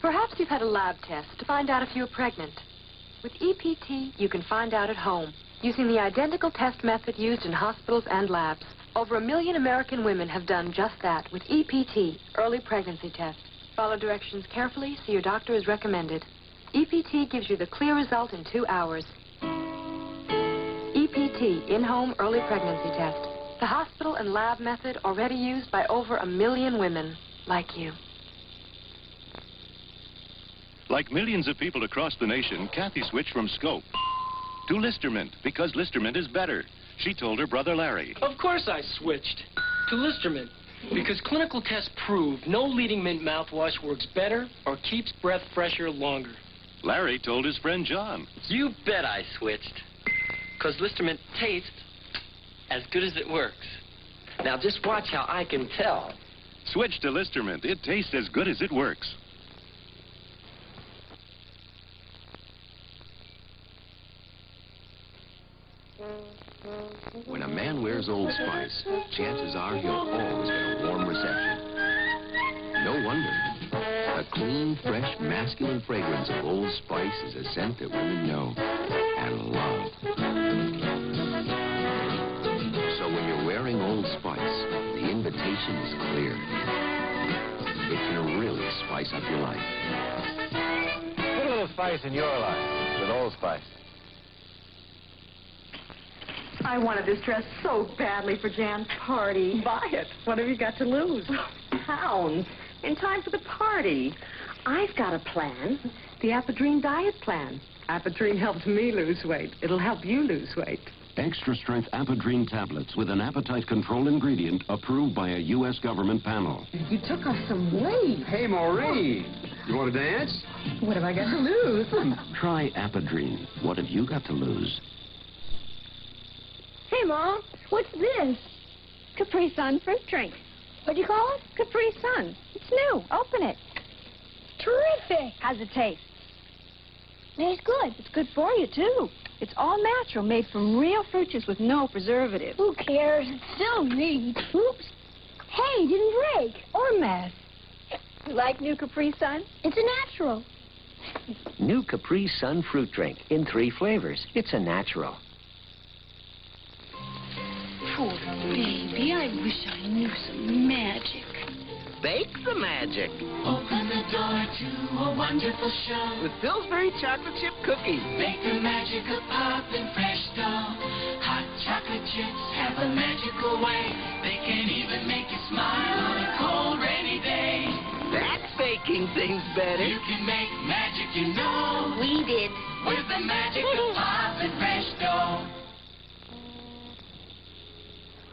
Perhaps you've had a lab test to find out if you're pregnant. With EPT, you can find out at home using the identical test method used in hospitals and labs. Over a million American women have done just that with EPT, early pregnancy test. Follow directions carefully so your doctor is recommended. EPT gives you the clear result in two hours. EPT, in-home early pregnancy test. The hospital and lab method already used by over a million women like you. Like millions of people across the nation, Kathy switched from Scope to Listermint because Listermint is better. She told her brother Larry. Of course I switched to Listermint because clinical tests prove no leading mint mouthwash works better or keeps breath fresher longer. Larry told his friend John. You bet I switched. Because Listermint tastes as good as it works. Now just watch how I can tell. Switch to Listermint. It tastes as good as it works. When a man wears Old Spice, chances are he'll always get a warm reception. No wonder. The clean, fresh, masculine fragrance of Old Spice is a scent that women know and love. So when you're wearing Old Spice, the invitation is clear. It can really spice up your life. Put a little spice in your life with Old Spice. I wanted this dress so badly for Jan's party. Buy it. What have you got to lose? Oh, pounds. In time for the party. I've got a plan. The Appedrine diet plan. Appedrine helps me lose weight. It'll help you lose weight. Extra strength Appedrine tablets with an appetite control ingredient approved by a U.S. government panel. You took off some weight. Hey, Maureen. You want to dance? What have I got to lose? Try Appedrine. What have you got to lose? Hey, Mom, what's this? Capri Sun fruit drink. What do you call it? Capri Sun. It's new. Open it. Terrific. How's it taste? Tastes good. It's good for you, too. It's all natural, made from real fruit juice with no preservatives. Who cares? It's still neat. Oops. Hey, didn't break. Or mess. You like new Capri Sun? It's a natural. New Capri Sun fruit drink in three flavors. It's a natural. Poor baby, I wish I knew some magic. Bake the magic. Open the door to a wonderful show. With Pillsbury chocolate chip cookies. Make the magic of Poppin' Fresh dough. Hot chocolate chips have a magical way. They can even make you smile on a cold, rainy day. That's baking things better. You can make magic, you know. We did. With the magic of Poppin' Fresh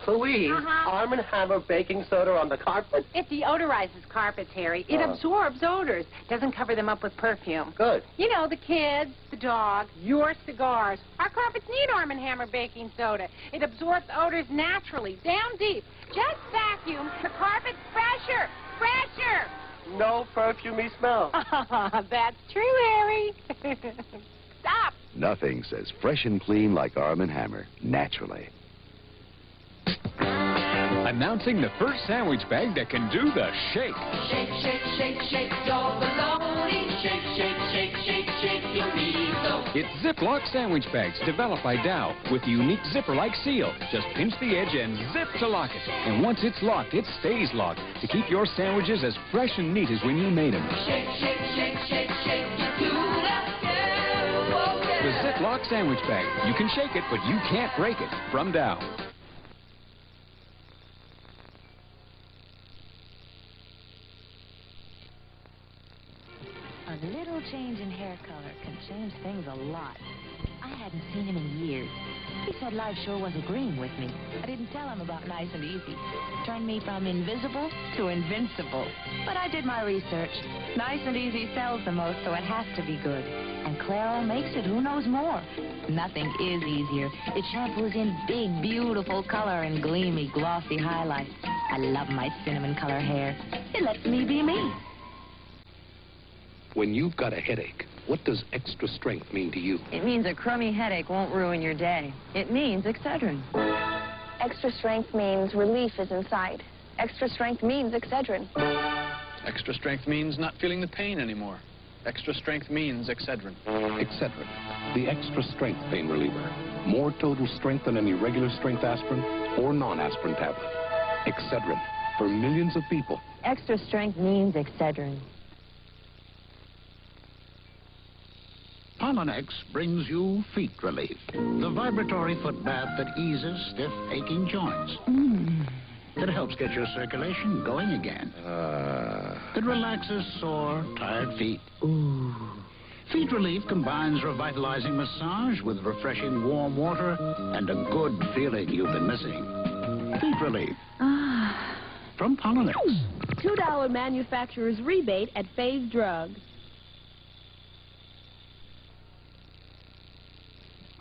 Louise, Uh-huh. Arm & Hammer baking soda on the carpet? It deodorizes carpets, Harry. It Oh. absorbs odors. Doesn't cover them up with perfume. Good. You know, the kids, the dog, your cigars. Our carpets need Arm & Hammer baking soda. It absorbs odors naturally, down deep. Just vacuum, the carpet fresher, fresher. No perfumey smell. That's true, Harry. Stop. Nothing says fresh and clean like Arm & Hammer, naturally. Announcing the first sandwich bag that can do the shake. Shake, shake, shake, shake, all baloney. Shake, shake, shake, shake, shake your measles. Oh. It's Ziploc sandwich bags developed by Dow with a unique zipper-like seal. Just pinch the edge and zip to lock it. And once it's locked, it stays locked to keep your sandwiches as fresh and neat as when you made them. Shake, shake, shake, shake, shake your tuna. Oh, The. Ziploc sandwich bag. You can shake it, but you can't break it. From Dow. A little change in hair color can change things a lot. I hadn't seen him in years. He said life sure was agreeing with me. I didn't tell him about nice and easy. Turned me from invisible to invincible. But I did my research. Nice and easy sells the most, so it has to be good. And Clairol makes it who knows more. Nothing is easier. It shampoos in big, beautiful color and gleamy, glossy highlights. I love my cinnamon color hair. It lets me be me. When you've got a headache, what does extra strength mean to you? It means a crummy headache won't ruin your day. It means Excedrin. Extra strength means relief is inside. Extra strength means Excedrin. Extra strength means not feeling the pain anymore. Extra strength means Excedrin. Excedrin, the extra strength pain reliever. More total strength than any regular strength aspirin or non-aspirin tablet. Excedrin, for millions of people. Extra strength means Excedrin. Pollenex brings you feet relief. The vibratory foot bath that eases stiff, aching joints. Mm. It helps get your circulation going again. Uh. It relaxes sore, tired feet. Feet relief combines revitalizing massage with refreshing warm water and a good feeling you've been missing. Feet relief ah. from Pollenex. $2 manufacturer's rebate at Fay's Drugs.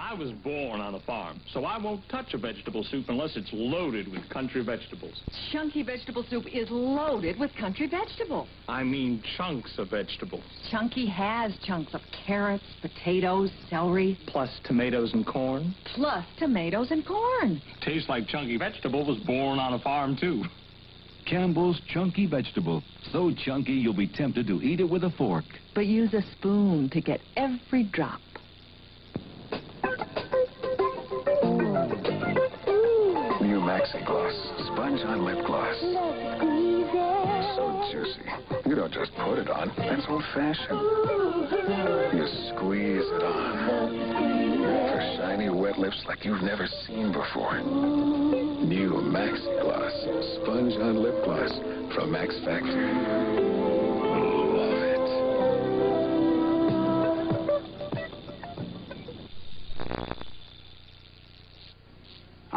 I was born on a farm, so I won't touch a vegetable soup unless it's loaded with country vegetables. Chunky vegetable soup is loaded with country vegetables. I mean chunks of vegetables. Chunky has chunks of carrots, potatoes, celery, Plus tomatoes and corn. plus tomatoes and corn. Tastes like chunky vegetable was born on a farm, too. Campbell's Chunky Vegetable. So chunky you'll be tempted to eat it with a fork. But use a spoon to get every drop. Maxi Gloss. Sponge on lip gloss. So juicy. You don't just put it on. That's old fashioned. You squeeze it on. For shiny wet lips like you've never seen before. New Maxi Gloss. Sponge on lip gloss from Max Factor.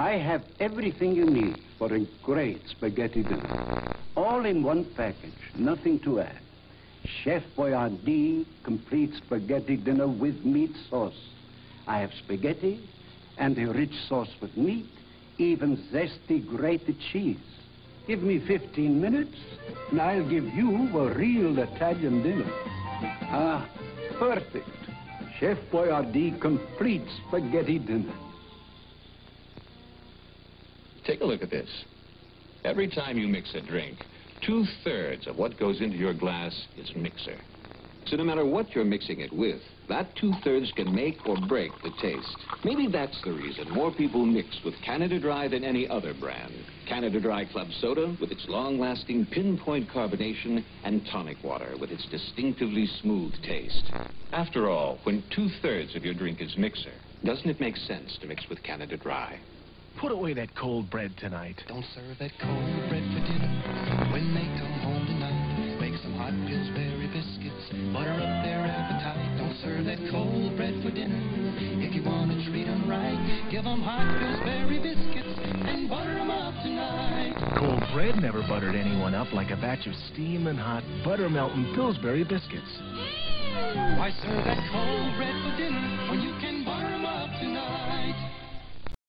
I have everything you need for a great spaghetti dinner. All in one package, nothing to add. Chef Boyardee complete spaghetti dinner with meat sauce. I have spaghetti and a rich sauce with meat, even zesty grated cheese. Give me 15 minutes, and I'll give you a real Italian dinner. Ah, perfect. Chef Boyardee complete spaghetti dinner. Take a look at this. Every time you mix a drink, two-thirds of what goes into your glass is mixer. So no matter what you're mixing it with, that two-thirds can make or break the taste. Maybe that's the reason more people mix with Canada Dry than any other brand. Canada Dry Club Soda with its long-lasting pinpoint carbonation and tonic water with its distinctively smooth taste. After all, when two-thirds of your drink is mixer, doesn't it make sense to mix with Canada Dry? Put away that cold bread tonight. Don't serve that cold bread for dinner. When they come home tonight, make some hot Pillsbury biscuits. Butter up their appetite. Don't serve that cold bread for dinner. If you want to treat 'em right, give 'em hot Pillsbury biscuits and butter 'em up tonight. Cold bread never buttered anyone up like a batch of steaming hot butter melting Pillsbury biscuits. Why serve that cold bread for dinner when you